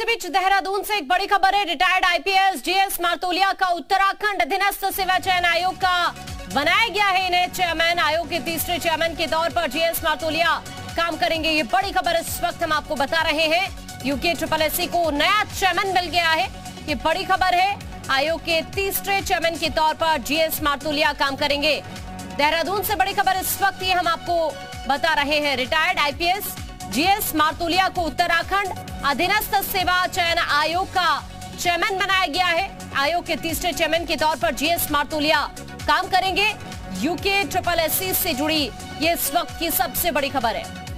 इसी बीच देहरादून से एक बड़ी खबर है, रिटायर्ड आईपीएस जीएस मारतोलिया का उत्तराखंड अधीनस्थ सेवा चयन आयोग का बनाया गया है इन्हें चेयरमैन आयोग के तीसरे चेयरमैन के तौर पर जीएस मारतोलिया काम करेंगे। ये बड़ी खबर इस वक्त हम आपको बता रहे हैं। यूके ट्रिपल एससी को नया चेयरमैन मिल गया है। ये बड़ी खबर है, आयोग के तीसरे चेयरमैन के तौर पर जीएस मारतोलिया काम करेंगे। देहरादून से बड़ी खबर इस वक्त ये हम आपको बता रहे हैं। रिटायर्ड आईपीएस जीएस मार्तोलिया को उत्तराखंड अधीनस्थ सेवा चयन आयोग का चेयरमैन बनाया गया है। आयोग के तीसरे चेयरमैन के तौर पर जीएस मार्तोलिया काम करेंगे। यूके ट्रिपल एससी से जुड़ी ये इस वक्त की सबसे बड़ी खबर है।